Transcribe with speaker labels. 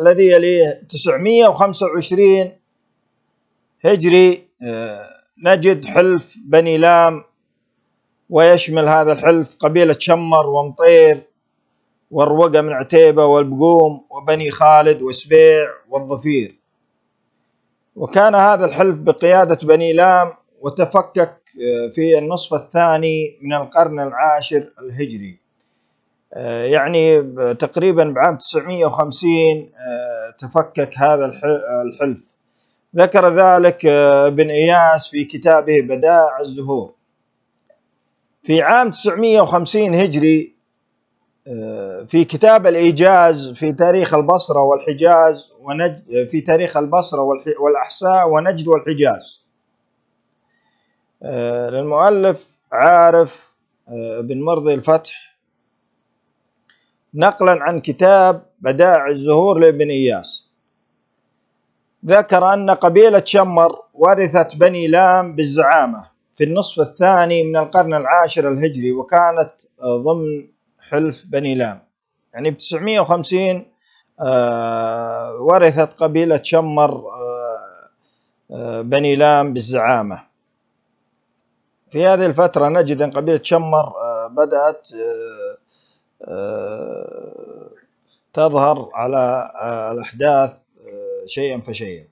Speaker 1: الذي يليه 925 هجري نجد حلف بني لام ويشمل هذا الحلف قبيلة شمر ومطير والروقة من عتيبة والبقوم وبني خالد وسبيع والظفير. وكان هذا الحلف بقيادة بني لام وتفكك في النصف الثاني من القرن العاشر الهجري. يعني تقريبا بعام 950 تفكك هذا الحلف. ذكر ذلك ابن إياس في كتابه بدائع الزهور. في عام 950 هجري في كتاب الإيجاز في تاريخ البصرة والحجاز ونجد في تاريخ البصرة والأحساء ونجد والحجاز. للمؤلف عارف بن مرضي الفتح نقلا عن كتاب بدائع الزهور لابن إياس. ذكر أن قبيلة شمر ورثت بني لام بالزعامة في النصف الثاني من القرن العاشر الهجري وكانت ضمن حلف بني لام. يعني ب 950 آه ورثت قبيلة شمر آه آه بني لام بالزعامة. في هذه الفترة نجد أن قبيلة شمر بدأت تظهر على الأحداث شيئا فشيئا.